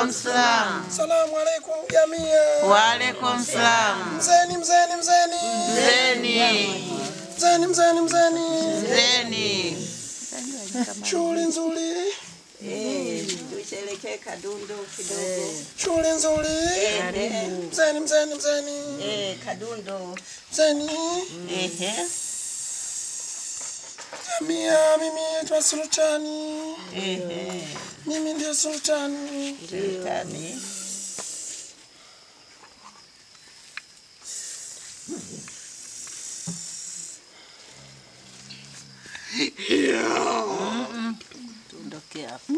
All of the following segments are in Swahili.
Alaikum. Waalaikum salam. Salamu alaikum jamia. Waalaikum salam. Mzeni mzeni mzeni. Mzeni. Mzeni mzeni mzeni. Mzeni. Shughuli nzuri. Eh, tusherekee kadundo kidogo. Shughuli nzuri. Eh, Mzeni mzeni mzeni. eh, kadundo. Mzeni. Ehe. Jamia mimi naitwa Sultani. Ehe. Mimi ndio Sultani. Sultani. Tuondoke hapa.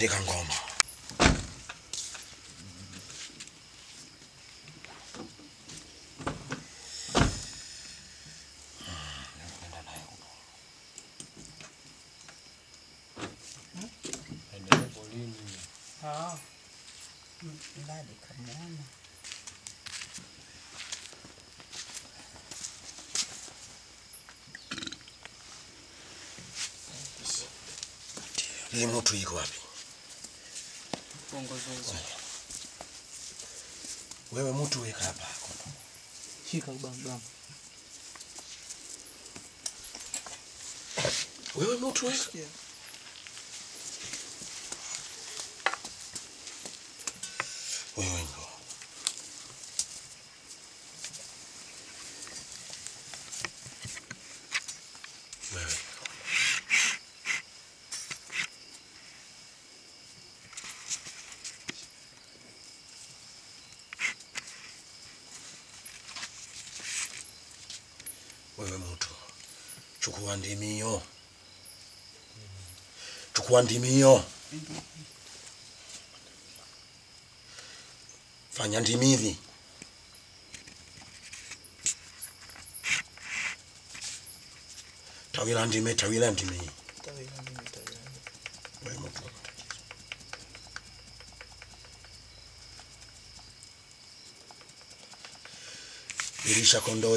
でかんかお前好，嗯，那得看嘛呢。Limo tuiko wapi? Wewe mtu weka hapa. Shika bamba. Wewe mtu weka. Wewe ndo. Wewe. Wewe mtu. Chukua ndimio. Chukua ndimio. Fanya ndimivi. Tawila ndime, tawila ndime. Ilisha kondoo